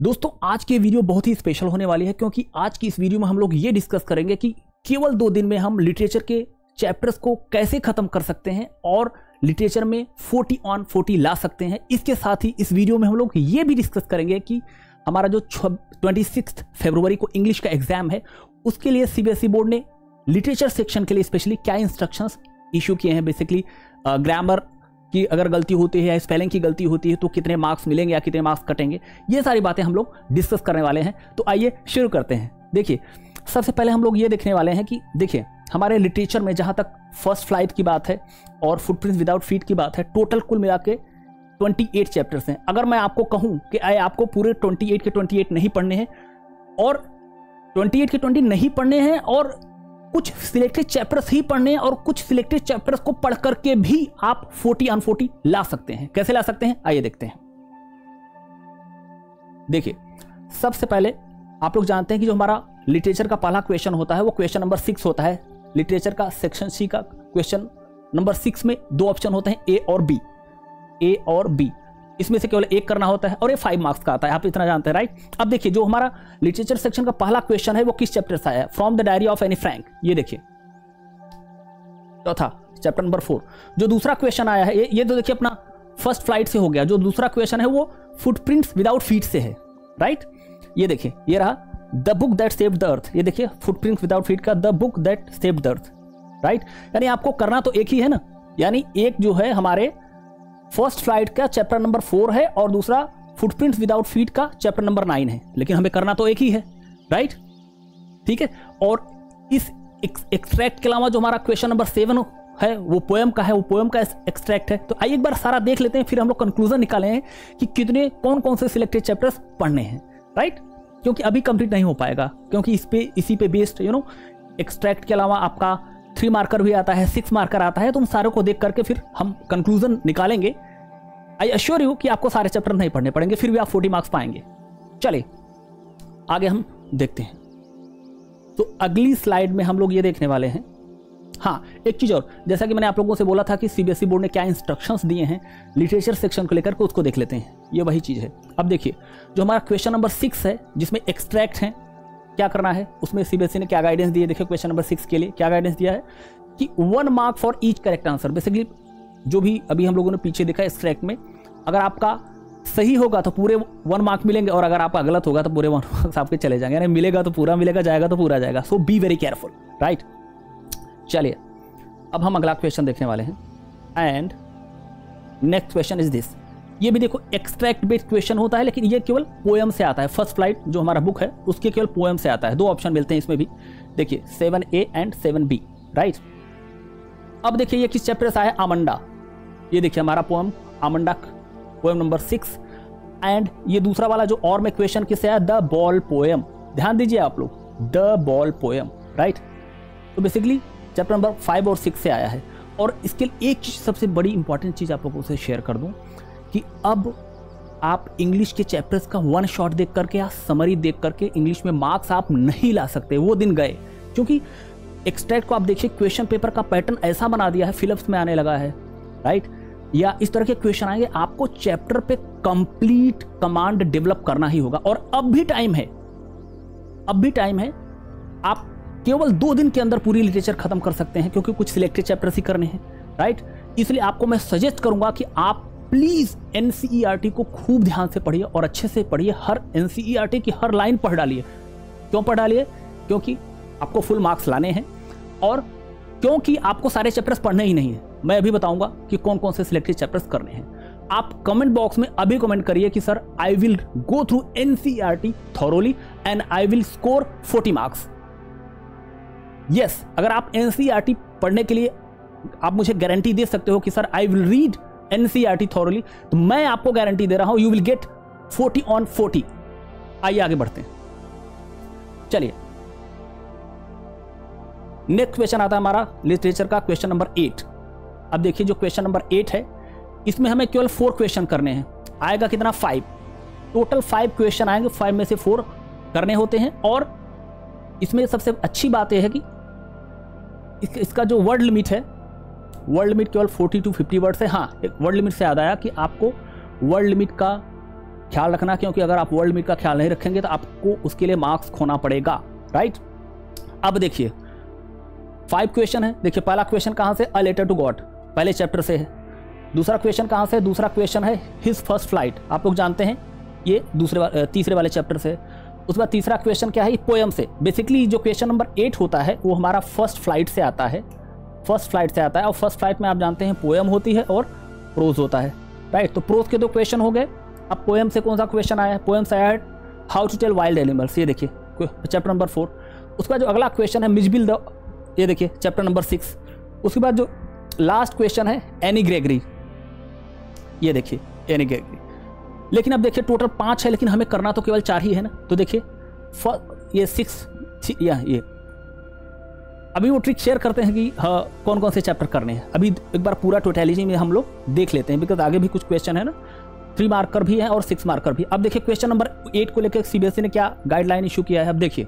दोस्तों, आज की वीडियो बहुत ही स्पेशल होने वाली है क्योंकि आज की इस वीडियो में हम लोग ये डिस्कस करेंगे कि केवल दो दिन में हम लिटरेचर के चैप्टर्स को कैसे खत्म कर सकते हैं और लिटरेचर में 40 ऑन 40 ला सकते हैं। इसके साथ ही इस वीडियो में हम लोग ये भी डिस्कस करेंगे कि हमारा जो ट्वेंटी फरवरी को इंग्लिश का एग्ज़ाम है, उसके लिए सीबीएसई बोर्ड ने लिटरेचर सेक्शन के लिए स्पेशली क्या इंस्ट्रक्शंस इशू किए हैं? बेसिकली ग्रामर की अगर गलती होती है या स्पेलिंग की गलती होती है तो कितने मार्क्स मिलेंगे या कितने मार्क्स कटेंगे, ये सारी बातें हम लोग डिस्कस करने वाले हैं। तो आइए शुरू करते हैं। देखिए, सबसे पहले हम लोग ये देखने वाले हैं कि देखिए, हमारे लिटरेचर में जहाँ तक फ़र्स्ट फ़्लाइट की बात है और फुटप्रिंट विदाउट फीट की बात है टोटल कुल मिला के 28 चैप्टर्स हैं। अगर मैं आपको कहूँ कि आए, आपको पूरे 28 के 28 नहीं पढ़ने हैं और 28 के 20 नहीं पढ़ने हैं और कुछ सिलेक्टेड चैप्टर्स ही पढ़ने और कुछ सिलेक्टेड चैप्टर्स को पढ़ करके भी आप 40 अन 40 ला सकते हैं। कैसे ला सकते हैं? आइए देखते हैं। देखिए, सबसे पहले आप लोग जानते हैं कि जो हमारा लिटरेचर का पहला क्वेश्चन होता है, वो क्वेश्चन नंबर सिक्स होता है। लिटरेचर का सेक्शन सी का क्वेश्चन नंबर सिक्स में दो ऑप्शन होते हैं ए और बी ए और बी इसमें से केवल एक करना होता है और ये फाइव मार्क्स का आता है। आप इतना जानते हैं राइट अब देखिए, जो हमारा लिटरेचर सेक्शन का पहला क्वेश्चन है, वो किस चैप्टर से आया from the diary of Anne Frank ये देखिए। चौथा चैप्टर नंबर फोर जो दूसरा क्वेश्चन आया है, ये ये तो देखिए अपना फ़र्स्ट फ़्लाइट से हो गया। जो दूसरा क्वेश्चन है, वो फुटप्रिंट्स विदाउट फीट से है राइट ये देखिए, ये रहा the book that save the earth ये देखिए फुटप्रिंट्स विदाउट फीट का the book that save the earth right यानी आपको करना तो एक ही है ना? यानी एक जो है हमारे फ़र्स्ट फ़्लाइट का चैप्टर नंबर फोर है और दूसरा फुटप्रिंट विदाउट फीट का चैप्टर नंबर नाइन है। लेकिन हमें करना तो एक ही है राइट ठीक है? और इस एक्सट्रैक्ट के अलावा जो हमारा क्वेश्चन नंबर सेवन है, वो पोएम का है, वो पोएम का एक्सट्रैक्ट है। तो आइए एक बार सारा देख लेते हैं, फिर हम लोग कंक्लूजन निकाले हैं कि कितने कौन कौन से सिलेक्टेड चैप्टर्स पढ़ने हैं राइट क्योंकि अभी कंप्लीट नहीं हो पाएगा, क्योंकि इस पे, इसी पे बेस्ड यू नो एक्सट्रैक्ट के अलावा आपका थ्री मार्कर भी आता है सिक्स मार्कर आता है तो उन सारों को देख करके फिर हम कंक्लूजन निकालेंगे। आई अश्योर यू कि आपको सारे चैप्टर नहीं पढ़ने पड़ेंगे, फिर भी आप फोर्टी मार्क्स पाएँगे। चले आगे हम देखते हैं। तो अगली स्लाइड में हम लोग ये देखने वाले हैं। हाँ एक चीज़ और, जैसा कि मैंने आप लोगों से बोला था कि सीबीएसई बोर्ड ने क्या इंस्ट्रक्शंस दिए हैं लिटरेचर सेक्शन को लेकर के उसको देख लेते हैं। ये वही चीज़ है। अब देखिए, जो हमारा क्वेश्चन नंबर सिक्स है, जिसमें एक्सट्रैक्ट हैं क्या करना है? उसमें सीबीएसई ने क्या गाइडेंस दिए देखिए क्वेश्चन नंबर सिक्स के लिए क्या गाइडेंस दिया है? कि one mark for each correct answer basically जो भी अभी हम लोगों ने पीछे देखा इस ट्रैक में, अगर आपका सही होगा तो पूरे वन मार्क मिलेंगे और अगर आपका गलत होगा तो पूरे वन मार्क्स आपके चले जाएँगे। यानी मिलेगा तो पूरा मिलेगा, जाएगा तो पूरा जाएगा। So be very careful right चलिए, अब हम अगला क्वेश्चन देखने वाले हैं। And next question is this ये भी देखो एक्सट्रैक्ट बेस्ड क्वेश्चन होता है, लेकिन ये केवल पोएम से आता है। फ़र्स्ट फ़्लाइट जो हमारा बुक है, उसके केवल पोएम से आता है। दो ऑप्शन मिलते हैं इसमें भी। देखिए seven A and seven B right अब देखिए, ये किस चैप्टर से आया? आमंडा ये देखिए, हमारा poem Amanda poem number six and ये दूसरा वाला जो और में क्वेश्चन किससे आया? द बॉल पोएम ध्यान दीजिए आप लोग द बॉल पोएम राइट तो बेसिकली चैप्टर नंबर फाइव और सिक्स से आया है। और इसके लिए एक सबसे बड़ी इंपॉर्टेंट चीज़ आप लोगों से शेयर कर दूँ। कि अब आप इंग्लिश के चैप्टर्स का वन शॉट देख करके या समरी देख करके इंग्लिश में मार्क्स आप नहीं ला सकते, वो दिन गए। क्योंकि एक्सट्रैक्ट को आप देखिए क्वेश्चन पेपर का पैटर्न ऐसा बना दिया है फिलिप्स में आने लगा है राइट या इस तरह के क्वेश्चन आएँगे, आपको चैप्टर पे कंप्लीट कमांड डेवलप करना ही होगा। और अब भी टाइम है, अब भी टाइम है, आप केवल दो दिन के अंदर पूरी लिटरेचर खत्म कर सकते हैं, क्योंकि कुछ सिलेक्टेड चैप्टर्स ही करने हैं राइट इसलिए आपको मैं सजेस्ट करूँगा कि आप प्लीज़ एनसीईआरटी को खूब ध्यान से पढ़िए और अच्छे से पढ़िए। हर एनसीईआरटी की हर लाइन पढ़ डालिए। क्यों पढ़ डालिए? क्योंकि आपको फुल मार्क्स लाने हैं और क्योंकि आपको सारे चैप्टर्स पढ़ने ही नहीं है। मैं अभी बताऊँगा कि कौन कौन से सिलेक्टेड चैप्टर्स करने हैं। आप कमेंट बॉक्स में अभी कमेंट करिए कि sir I will go through NCERT thoroughly and I will score 40 marks yes अगर आप एनसीईआरटी पढ़ने के लिए आप मुझे गारंटी दे सकते हो कि sir I will read NCERT thoroughly तो मैं आपको गारंटी दे रहा हूँ यू विल गेट 40 ऑन 40 आइए आगे बढ़ते हैं। चलिए। नेक्स्ट क्वेश्चन आता है हमारा लिटरेचर का क्वेश्चन नंबर एट अब देखिए जो क्वेश्चन नंबर एट है, इसमें हमें केवल फोर क्वेश्चन करने हैं। आएगा कितना? फाइव टोटल फाइव क्वेश्चन आएँगे फाइव में से फोर करने होते हैं और इसमें सबसे अच्छी बात यह है कि इसका जो वर्ड लिमिट है वर्ड लिमिट केवल 40 टू 50 वर्ड से हाँ एक वर्ड लिमिट से याद आया कि आपको वर्ड लिमिट का ख्याल रखना, क्योंकि अगर आप वर्ल्ड मीट का ख्याल नहीं रखेंगे तो आपको उसके लिए मार्क्स खोना पड़ेगा राइट अब देखिए फाइव क्वेश्चन है। देखिए, पहला क्वेश्चन कहाँ से? अ लेटर टू गॉड पहले चैप्टर से है। दूसरा क्वेश्चन कहाँ से? दूसरा क्वेश्चन है हिज फ़र्स्ट फ़्लाइट आप लोग जानते हैं, ये दूसरे तीसरे वाले चैप्टर से उसके बाद तीसरा क्वेश्चन क्या है? पोएम से। बेसिकली जो क्वेश्चन नंबर एट होता है, वो हमारा फ़र्स्ट फ़्लाइट से आता है। फ़र्स्ट फ़्लाइट से आता है। और फ़र्स्ट फ़्लाइट में आप जानते हैं पोएम होती है और प्रोज होता है। राइट तो प्रोज के दो क्वेश्चन हो गए। अब पोएम से कौन सा क्वेश्चन आया? है पोएम से आया how to tell wild animals ये देखिए चैप्टर नंबर फोर उसका जो अगला क्वेश्चन है मिजबिल द ये देखिए चैप्टर नंबर सिक्स उसके बाद जो लास्ट क्वेश्चन है एनी ग्रेगरी ये देखिए एनी ग्रेगरी लेकिन अब देखिए टोटल पाँच है, लेकिन हमें करना तो केवल चार ही है ना? तो देखिए ये सिक्स या ये अभी वो ट्रिक शेयर करते हैं कि हाँ कौन कौन से चैप्टर करने हैं। अभी एक बार पूरा टोटलिटी में हम लोग देख लेते हैं बिकॉज़ आगे भी कुछ क्वेश्चन है ना। थ्री मार्कर भी है और सिक्स मार्कर भी। अब देखिए क्वेश्चन नंबर एट को लेकर सीबीएसई ने क्या गाइडलाइन इशू किया है? अब देखिए।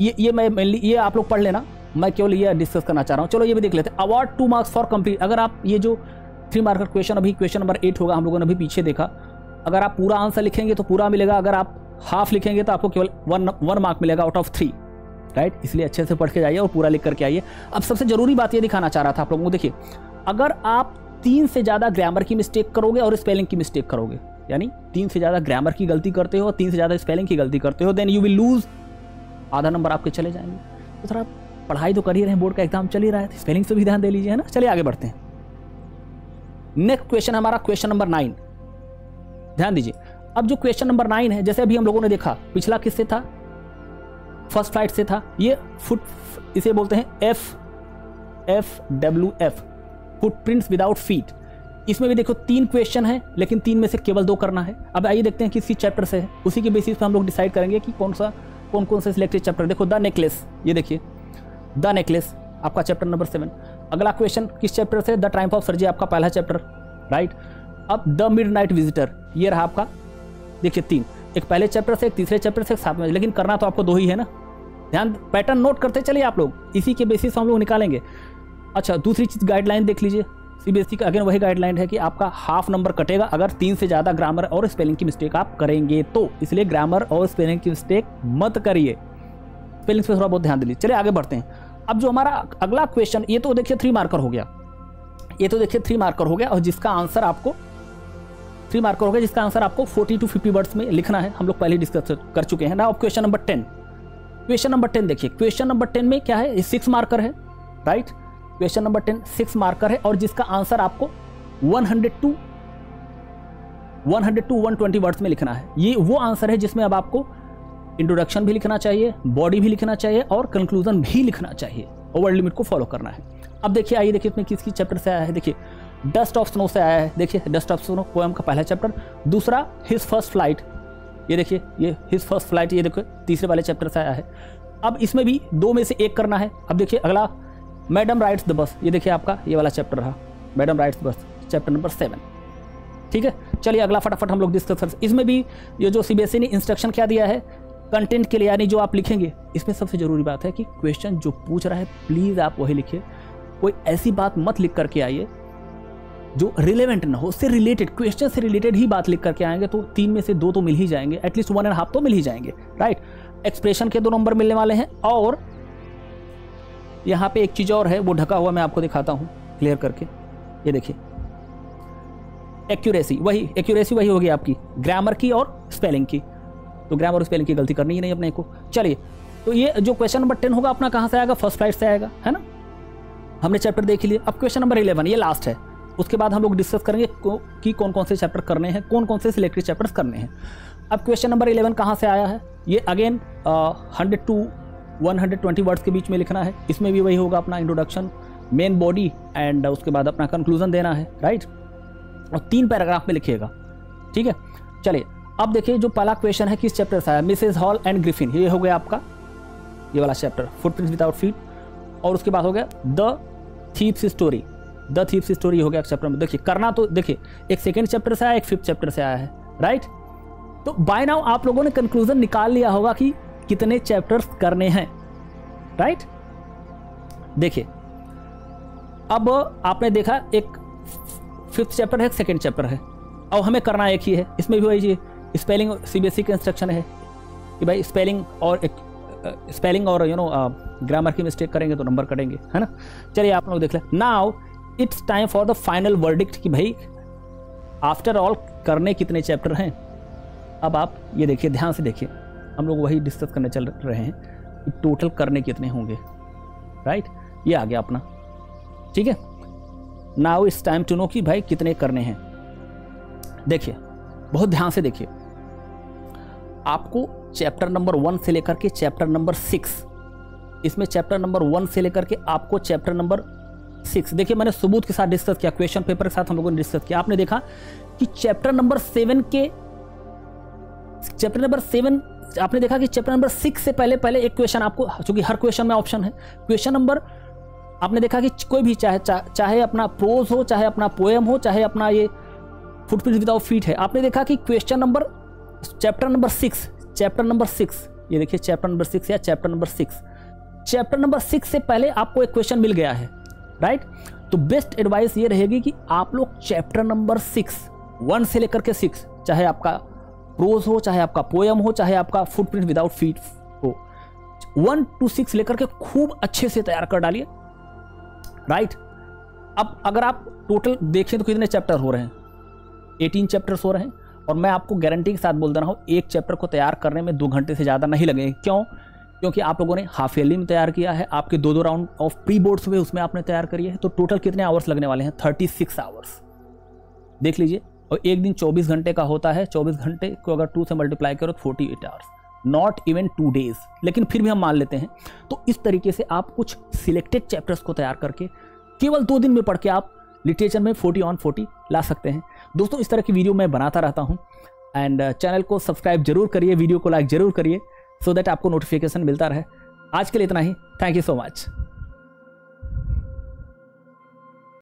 ये ये मैं मेनली ये आप लोग पढ़ लेना। मैं केवल ये डिस्कस करना चाह रहा हूँ। चलो, ये भी देख लेते हैं। Award two marks for complete अगर आप ये जो थ्री मार्कर क्वेश्चन अभी क्वेश्चन नंबर एट होगा, हम लोगों ने अभी पीछे देखा। अगर आप पूरा आंसर लिखेंगे तो पूरा मिलेगा। अगर आप हाफ़ लिखेंगे तो आपको केवल वन वन मार्क मिलेगा आउट ऑफ़ थ्री राइट? इसलिए अच्छे से पढ़ के जाइए और पूरा लिख करके आइए। अब सबसे ज़रूरी बात ये दिखाना चाह रहा था आप लोगों को, देखिए, अगर आप तीन से ज़्यादा ग्रामर की मिस्टेक करोगे और स्पेलिंग की मिस्टेक करोगे, यानी तीन से ज़्यादा ग्रामर की गलती करते हो, तीन से ज़्यादा स्पेलिंग की गलती करते हो देन यू विल लूज आधा नंबर आपके चले जाएँगे। तो सर, आप पढ़ाई तो कर ही रहे बोर्ड का एग्ज़ाम चल ही रहा है स्पेलिंग से भी ध्यान दे लीजिए, है ना? चलिए आगे बढ़ते हैं। नेक्स्ट क्वेश्चन हमारा क्वेश्चन नंबर नाइन ध्यान दीजिए। अब जो क्वेश्चन नंबर नाइन है, जैसे अभी हम लोगों ने देखा, पिछला किससे था? फ़र्स्ट फ़्लाइट से था। ये फुट, इसे बोलते हैं F F W F footprints without feet इसमें भी देखो तीन क्वेश्चन है, लेकिन तीन में से केवल दो करना है। अब आइए देखते हैं किसी चैप्टर से है। उसी के बेसिस पर हम लोग डिसाइड करेंगे कि कौन सा कौन कौन से सिलेक्टेड चैप्टर देखो द नेकलेस ये देखिए। द नेकलेस आपका चैप्टर नंबर सेवन अगला क्वेश्चन किस चैप्टर से? द टाइम ऑफ़ सर्जी आपका पहला चैप्टर राइट अब द मिड नाइट विजिटर ये रहा आपका, देखिए तीन। एक पहले चैप्टर से, एक तीसरे चैप्टर से एक सातवें लेकिन करना तो आपको दो ही है ना? ध्यान पैटर्न नोट करते चलिए आप लोग। इसी के बेसिस हम लोग निकालेंगे। अच्छा दूसरी चीज़ गाइडलाइन देख लीजिए। सीबीएसई का, अगेन वही गाइडलाइन है कि आपका हाफ़ नंबर कटेगा अगर तीन से ज़्यादा ग्रामर और स्पेलिंग की मिस्टेक आप करेंगे तो। इसलिए ग्रामर और स्पेलिंग की मिस्टेक मत करिए। स्पेलिंग पे थोड़ा बहुत ध्यान दीजिए। चलिए आगे बढ़ते हैं। अब जो हमारा अगला क्वेश्चन ये तो देखिए थ्री मार्कर हो गया। ये तो देखिए थ्री मार्कर हो गया और जिसका आंसर आपको थ्री मार्कर हो गया जिसका आंसर आपको फोर्टी टू फिफ्टी वर्ड्स में लिखना है। हम लोग पहले डिस्कस कर चुके हैं। ना अब question number ten question number ten देखिए। क्वेश्चन नंबर टेन में क्या है? सिक्स मार्कर है right question number ten six marker है और जिसका आंसर आपको 100 टू 100 टू 120 वर्ड्स में लिखना है। ये वो आंसर है जिसमें अब आपको इंट्रोडक्शन भी लिखना चाहिए बॉडी भी लिखना चाहिए और कंक्लूजन भी लिखना चाहिए। ओवर लिमिट को फॉलो करना है। अब देखिए, आइए देखिए इसमें किसकी चैप्टर से आया है। देखिए डस्ट ऑफ़ स्नो से आया है। देखिए डस्ट ऑफ़ स्नो पोएम का पहला चैप्टर दूसरा हिज फ़र्स्ट फ़्लाइट ये देखिए, ये हिज फ़र्स्ट फ़्लाइट ये देखो, तीसरे वाले चैप्टर से आया है। अब इसमें भी दो में से एक करना है। अब देखिए, अगला मैडम राइट्स द बस ये देखिए आपका, ये वाला चैप्टर रहा। Madam rides bus chapter number seven ठीक है? चलिए, अगला फटाफट हम लोग डिस्कस इसमें भी ये जो सीबीएसई ने इंस्ट्रक्शन क्या दिया है? कंटेंट के लिए, यानी जो आप लिखेंगे, इसमें सबसे ज़रूरी बात है कि क्वेश्चन जो पूछ रहा है प्लीज़ आप वही लिखिए। कोई ऐसी बात मत लिख करके आइए जो रिलेवेंट ना हो, उससे रिलेटेड क्वेश्चन से रिलेटेड ही बात लिख करके आएँगे तो तीन में से दो तो मिल ही जाएँगे एटलीस्ट वन एंड हाफ़ तो मिल ही जाएँगे राइट एक्सप्रेशन के दो नंबर मिलने वाले हैं, और यहाँ पे एक चीज़ और है, वो ढका हुआ मैं आपको दिखाता हूँ क्लियर करके। ये देखिए। एक्यूरेसी वही एक्यूरेसी वही होगी आपकी ग्रामर की और स्पेलिंग की। तो ग्रामर और स्पेलिंग की गलती करनी ही नहीं अपने को। चलिए तो ये जो क्वेश्चन नंबर टेन होगा, अपना कहाँ से आएगा? फ़र्स्ट फ़्लाइट से आएगा, है ना? हमने चैप्टर देख लिया अब क्वेश्चन नंबर इलेवन ये लास्ट है। उसके बाद हम लोग डिस्कस करेंगे कि कौन कौन से चैप्टर करने हैं कौन कौन से सिलेक्टेड चैप्टर्स करने हैं। अब क्वेश्चन नंबर इलेवन कहाँ से आया है? ये again hundred to one hundred twenty words के बीच में लिखना है। इसमें भी वही होगा अपना इंट्रोडक्शन मेन बॉडी एंड उसके बाद अपना कंक्लूजन देना है राइट और तीन पैराग्राफ में लिखिएगा, ठीक है? चलिए, अब देखिए जो पहला क्वेश्चन है, किस चैप्टर से आया? मिसेज हॉल एंड ग्रिफिन ये हो गया आपका, ये वाला चैप्टर फुटप्रिंट्स विदाउट फीट और उसके बाद हो गया the thief's story the thief's story हो गया चैप्टर में। देखिए, करना तो देखिए, एक सेकेंड चैप्टर से आया, एक फिफ्थ चैप्टर से आया है राइट तो बाय नाउ आप लोगों ने कंक्लूजन निकाल लिया होगा कि कितने चैप्टर्स करने हैं राइट देखिए, अब आपने देखा एक फिफ्थ चैप्टर है एक सेकेंड चैप्टर है। अब हमें करना एक ही है, इसमें भी वही स्पेलिंग सीबीएसई का इंस्ट्रक्शन है कि भाई स्पेलिंग और एक स्पेलिंग और यू नो ग्रामर की मिस्टेक करेंगे तो नंबर कटेंगे, है ना? चलिए आप लोग देख लें। Now it's time for the final verdict कि भाई, आफ्टर ऑल करने कितने चैप्टर हैं? अब आप ये देखिए, ध्यान से देखिए। हम लोग वही डिस्कस करने चल रहे हैं कि टोटल करने कितने होंगे। राइट ये आ गया अपना। ठीक है? Now it's time to know कि भाई कितने करने हैं। देखिए, बहुत ध्यान से देखिए। आपको चैप्टर नंबर वन से लेकर के चैप्टर नंबर सिक्स इसमें चैप्टर नंबर वन से लेकर के आपको चैप्टर नंबर सिक्स देखिए मैंने सबूत के साथ डिस्कस किया क्वेश्चन पेपर के साथ हम लोगों ने डिस्कस किया। आपने देखा कि चैप्टर नंबर सेवन के चैप्टर नंबर सेवन आपने देखा कि चैप्टर नंबर सिक्स से पहले पहले एक क्वेश्चन आपको चूँकि हर क्वेश्चन में ऑप्शन है। क्वेश्चन नंबर आपने देखा कि कोई भी चाहे चा, चाहे अपना प्रोज हो चाहे अपना पोएम हो चाहे अपना ये फुटप्रिंट विदाउट फीट है। आपने देखा कि question number chapter number six chapter number six ये देखिए चैप्टर नंबर सिक्स या chapter number six chapter number six से पहले आपको एक क्वेश्चन मिल गया है। राइट? तो बेस्ट एडवाइस ये रहेगी कि आप लोग चैप्टर नंबर सिक्स, वन से लेकर के सिक्स, चाहे आपका प्रोज हो, चाहे आपका पोयम हो, चाहे आपका फुटप्रिंट विदाउट फीट हो, वन टू सिक्स लेकर के खूब अच्छे से तैयार कर डालिए। राइट? अब अगर आप टोटल देखें तो कितने चैप्टर हो रहे हैं? एटीन चैप्टर्स हो रहे हैं। और मैं आपको गारंटी के साथ बोल दे रहा हूँ, एक चैप्टर को तैयार करने में दो घंटे से ज़्यादा नहीं लगेंगे। क्यों? क्योंकि आप लोगों ने हाफ़ ईयरली में तैयार किया है, आपके दो दो राउंड ऑफ़ प्री बोर्ड्स हुए उसमें आपने तैयार करी है तो टोटल कितने आवर्स लगने वाले हैं? थर्टी सिक्स आवर्स देख लीजिए, और एक दिन चौबीस घंटे का होता है, चौबीस घंटे को अगर टू से मल्टीप्लाई करो तो forty eight hours not even two days लेकिन फिर भी हम मान लेते हैं तो इस तरीके से आप कुछ सिलेक्टेड चैप्टर्स को तैयार करके, केवल दो दिन में पढ़ के आप लिटरेचर में फोर्टी ऑन फोर्टी ला सकते हैं। दोस्तों, इस तरह की वीडियो मैं बनाता रहता हूँ एंड चैनल को सब्सक्राइब ज़रूर करिए वीडियो को लाइक ज़रूर करिए। सो so दैट आपको नोटिफिकेशन मिलता रहे। आज के लिए इतना ही। Thank you so much